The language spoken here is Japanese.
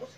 我想